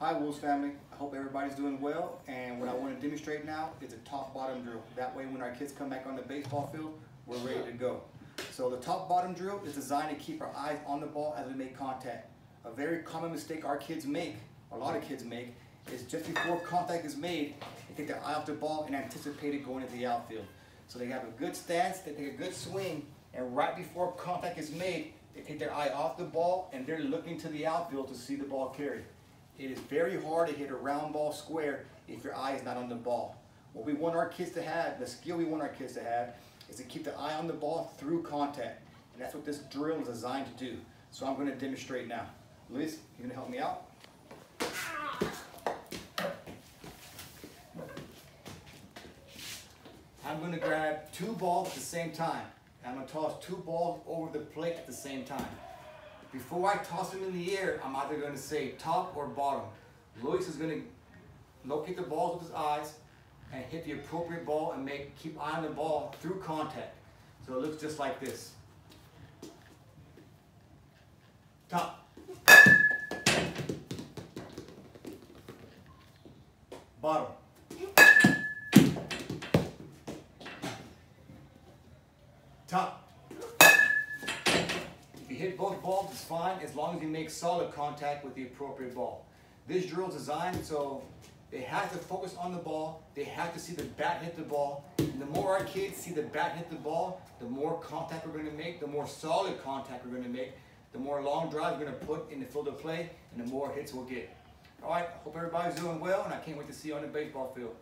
Hi Wolves family, I hope everybody's doing well and what I want to demonstrate now is a top bottom drill. That way when our kids come back on the baseball field, we're ready to go. So the top bottom drill is designed to keep our eyes on the ball as we make contact. A very common mistake our kids make, a lot of kids make, is just before contact is made, they take their eye off the ball and anticipate it going into the outfield. So they have a good stance, they take a good swing, and right before contact is made, they take their eye off the ball and they're looking to the outfield to see the ball carry. It is very hard to hit a round ball square if your eye is not on the ball. What we want our kids to have, the skill we want our kids to have, is to keep the eye on the ball through contact. And that's what this drill is designed to do. So I'm going to demonstrate now. Luis, you going to help me out? I'm going to grab two balls at the same time. I'm to toss two balls over the plate at the same time. Before I toss them in the air, I'm either going to say top or bottom. Luis is going to locate the balls with his eyes and hit the appropriate ball and make keep eye on the ball through contact. So it looks just like this. Top. Bottom. Top. If you hit both balls, it's fine as long as you make solid contact with the appropriate ball. This drill is designed so they have to focus on the ball. They have to see the bat hit the ball. And the more our kids see the bat hit the ball, the more contact we're going to make, the more solid contact we're going to make, the more long drive we're going to put in the field of play, and the more hits we'll get. All right, hope everybody's doing well, and I can't wait to see you on the baseball field.